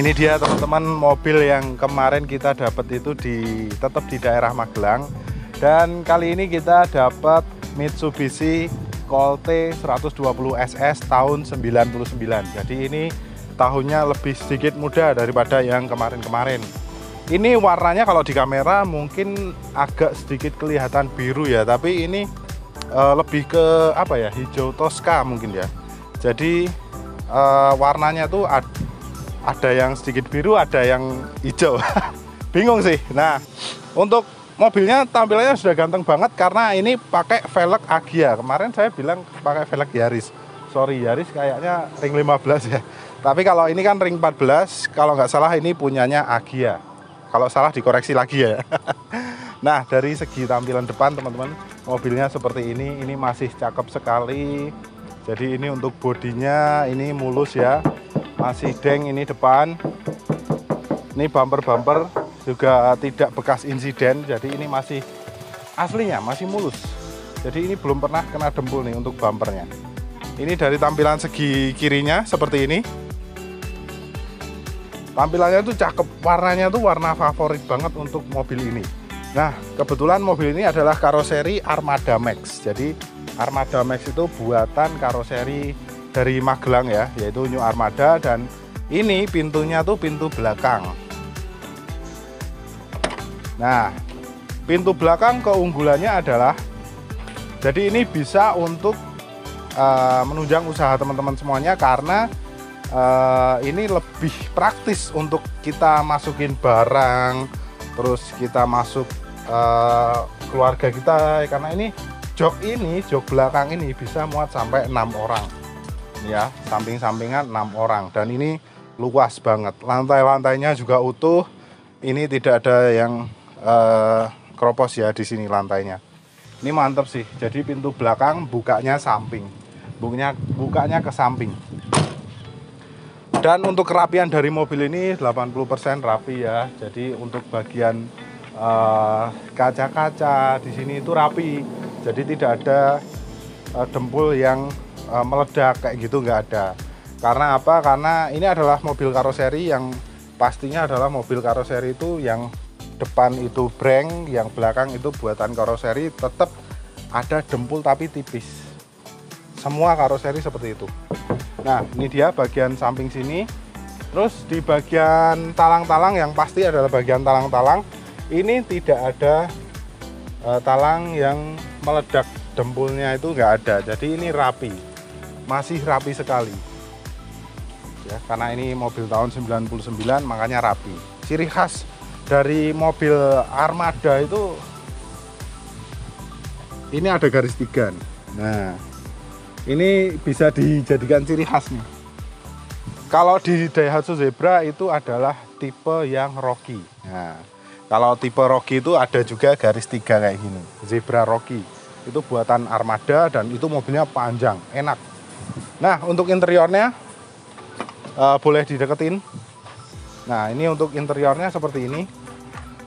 ini dia teman-teman mobil yang kemarin kita dapat itu di tetap di daerah Magelang. Dan kali ini kita dapat Mitsubishi Colt 120 SS tahun 99 jadi ini tahunnya lebih sedikit muda daripada yang kemarin-kemarin. Ini warnanya kalau di kamera mungkin agak sedikit kelihatan biru ya tapi ini uh, lebih ke apa ya hijau toska mungkin ya. Jadi uh, warnanya tuh ada yang sedikit biru ada yang hijau. Bingung sih. Nah untuk mobilnya tampilannya sudah ganteng banget karena ini pakai velg Agia. Kemarin saya bilang pakai velg Yaris. Sorry Yaris kayaknya ring 15 ya. Tapi kalau ini kan ring 14 kalau nggak salah ini punyanya Agia. Kalau salah dikoreksi lagi ya. Nah dari segi tampilan depan teman-teman mobilnya seperti ini. Ini masih cakep sekali. Jadi ini untuk bodinya ini mulus ya masih deng ini depan. Ini bumper-bumper juga tidak bekas insiden. Jadi ini masih aslinya masih mulus. Jadi ini belum pernah kena dempul nih untuk bumpernya. Ini dari tampilan segi kirinya seperti ini. Tampilannya tuh cakep warnanya tuh warna favorit banget untuk mobil ini. Nah kebetulan mobil ini adalah karoseri Armada Max. Jadi Armada Max itu buatan karoseri dari Magelang ya, yaitu New Armada dan ini pintunya tuh pintu belakang. Nah, pintu belakang keunggulannya adalah jadi ini bisa untuk uh, menunjang usaha teman-teman semuanya karena uh, ini lebih praktis untuk kita masukin barang, terus kita masuk uh, keluarga kita karena ini jok ini jok belakang ini bisa muat sampai enam orang ya samping-sampingan enam orang. Dan ini luas banget. Lantai-lantainya juga utuh. Ini tidak ada yang uh, kropos ya di sini lantainya. Ini mantap sih. Jadi pintu belakang bukanya samping. Bukanya bukanya ke samping. Dan untuk kerapian dari mobil ini 80% rapi ya. Jadi untuk bagian eh, kaca-kaca uh, di sini itu rapi. Jadi tidak ada uh, dempul yang uh, meledak kayak gitu nggak ada. Karena apa? Karena ini adalah mobil karoseri yang pastinya adalah mobil karoseri itu yang depan itu breng yang belakang itu buatan karoseri tetap ada dempul tapi tipis. Semua karoseri seperti itu. Nah ini dia bagian samping sini. Terus di bagian talang-talang yang pasti adalah bagian talang-talang ini tidak ada uh, talang yang meledak dempulnya itu nggak ada. Jadi ini rapi masih rapi sekali. Ya karena ini mobil tahun 99 makanya rapi. Ciri khas dari mobil armada itu ini ada garis tiga. Nah ini bisa dijadikan ciri khas kalau di Daihatsu Zebra itu adalah tipe yang Rocky. Nah kalau tipe Rocky itu ada juga garis tiga kayak gini, Zebra Rocky. Itu buatan Armada dan itu mobilnya panjang, enak. Nah, untuk interiornya uh, boleh dideketin. Nah, ini untuk interiornya seperti ini.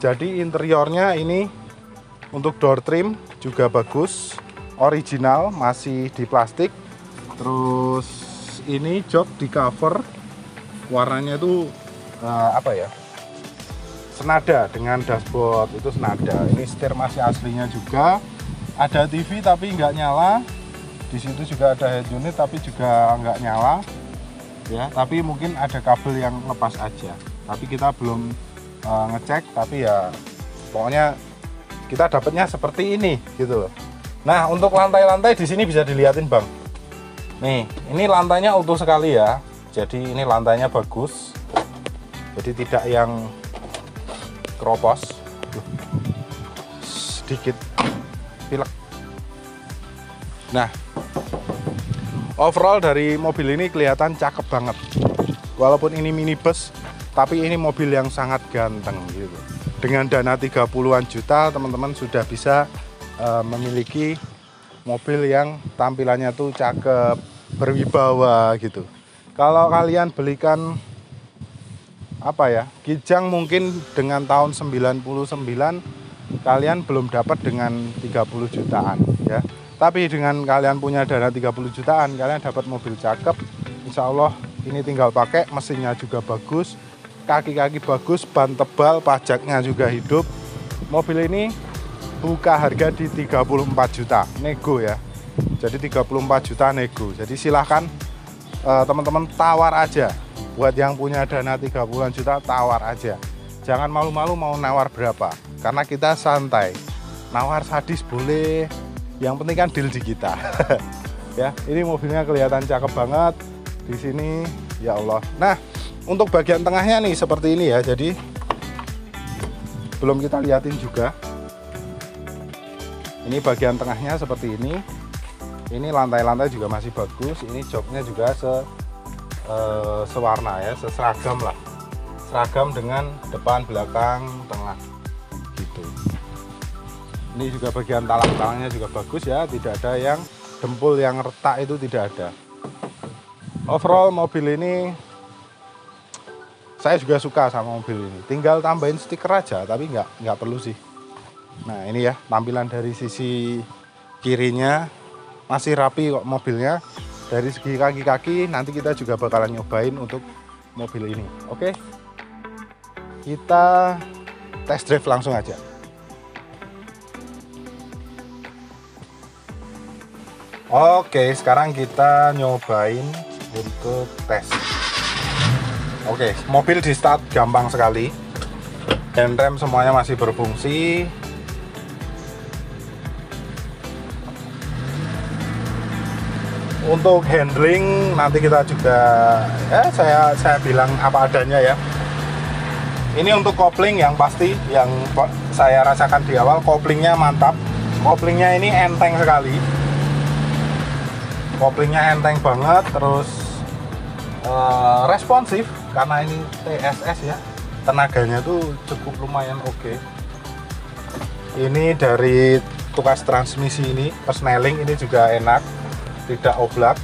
Jadi interiornya ini untuk door trim juga bagus, original, masih di plastik. Terus ini jok di cover, warnanya itu uh, apa ya? senada dengan dashboard itu senada ini setir masih aslinya juga ada TV tapi nggak nyala di situ juga ada head unit tapi juga nggak nyala. Ya tapi mungkin ada kabel yang lepas aja. Tapi kita belum uh, ngecek tapi ya pokoknya kita dapatnya seperti ini gitu loh. Nah untuk lantai-lantai di sini bisa dilihatin bang. Nih ini lantainya utuh sekali ya. Jadi ini lantainya bagus. Jadi tidak yang keropos. Sedikit pilek nah overall dari mobil ini kelihatan cakep banget. Walaupun ini minibus tapi ini mobil yang sangat ganteng gitu. Dengan dana 30-an juta teman-teman sudah bisa uh, memiliki mobil yang tampilannya tuh cakep berwibawa gitu. Kalau kalian belikan apa ya Kijang mungkin dengan tahun 99 kalian belum dapat dengan 30 jutaan ya tapi dengan kalian punya dana 30 jutaan kalian dapat mobil cakep. Insya Allah ini tinggal pakai mesinnya juga bagus kaki-kaki bagus ban tebal pajaknya juga hidup. Mobil ini buka harga di 34 juta nego ya. Jadi 34 juta nego. Jadi silahkan eh, teman-teman uh, tawar aja. Buat yang punya dana 30 juta tawar aja. Jangan malu-malu mau nawar berapa karena kita santai. Nawar sadis boleh yang penting kan deal di kita. Ya ini mobilnya kelihatan cakep banget. Di sini ya Allah. Nah untuk bagian tengahnya nih seperti ini ya. Jadi belum kita liatin juga. Ini bagian tengahnya seperti ini. Ini lantai-lantai juga masih bagus. Ini joknya juga se uh, sewarna ya seseragam lah. Seragam dengan depan belakang tengah. Gitu ini juga bagian talang-talangnya juga bagus ya tidak ada yang dempul yang retak itu tidak ada. Overall mobil ini saya juga suka sama mobil ini. Tinggal tambahin stiker aja tapi nggak nggak perlu sih. Nah ini ya tampilan dari sisi kirinya. Masih rapi kok mobilnya. Dari segi kaki-kaki nanti kita juga bakalan nyobain untuk mobil ini. Oke? Kita test drive langsung aja oke sekarang kita nyobain untuk tes. Oke mobil di start gampang sekali. Dan rem semuanya masih berfungsi. Untuk handling nanti kita juga ya saya saya bilang apa adanya ya. Ini untuk kopling yang pasti yang saya rasakan di awal koplingnya mantap. Koplingnya ini enteng sekali koplingnya enteng banget terus uh, responsif karena ini TSS ya. Tenaganya tuh cukup lumayan oke. Okay. ini dari tukas transmisi ini persneling ini juga enak tidak oblak.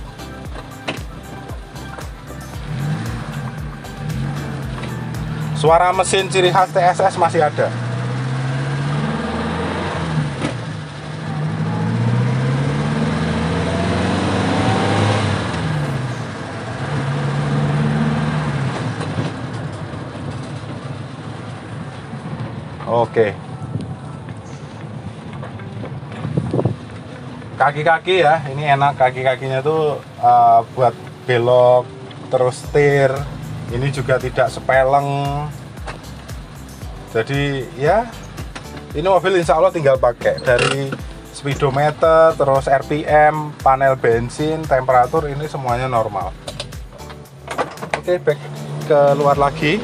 Suara mesin ciri khas TSS masih ada Oke. kaki-kaki ya ini enak kaki-kakinya tuh uh, buat belok terus setir ini juga tidak sepeleng. Jadi ya ini mobil insya Allah tinggal pakai. Dari speedometer terus RPM panel bensin temperatur ini semuanya normal. Oke back ke luar lagi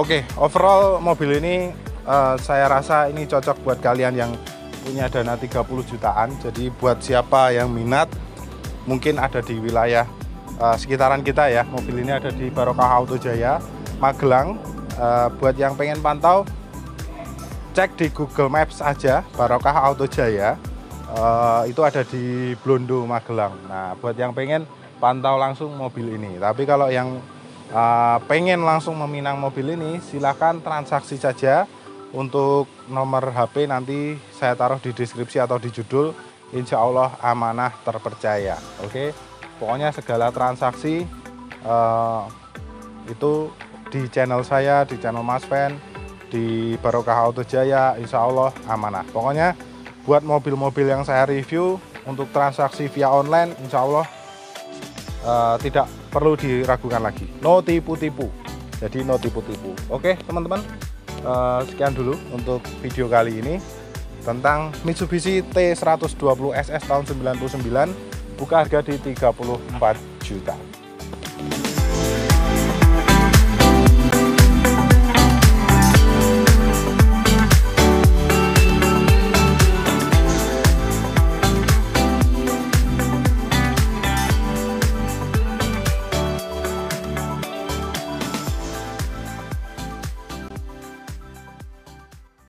Oke, okay, overall mobil ini uh, saya rasa ini cocok buat kalian yang punya dana 30 jutaan. Jadi buat siapa yang minat mungkin ada di wilayah uh, sekitaran kita ya. Mobil ini ada di Barokah Auto Jaya, Magelang. Uh, buat yang pengen pantau cek di Google Maps aja Barokah Auto Jaya. Uh, itu ada di Blondo Magelang. Nah, buat yang pengen pantau langsung mobil ini. Tapi kalau yang uh, pengen langsung meminang mobil ini silahkan transaksi saja. Untuk nomor HP nanti saya taruh di deskripsi atau di judul. Insya Allah amanah terpercaya. Oke pokoknya segala transaksi uh, itu di channel saya di channel Mas Fan di Barokah Auto Jaya Insya Allah amanah. Pokoknya buat mobil-mobil yang saya review untuk transaksi via online Insya Allah uh, tidak perlu diragukan lagi. No tipu-tipu. Jadi no tipu-tipu. Oke teman-teman. Uh, sekian dulu untuk video kali ini tentang Mitsubishi T120 SS tahun 99 buka harga di 34 juta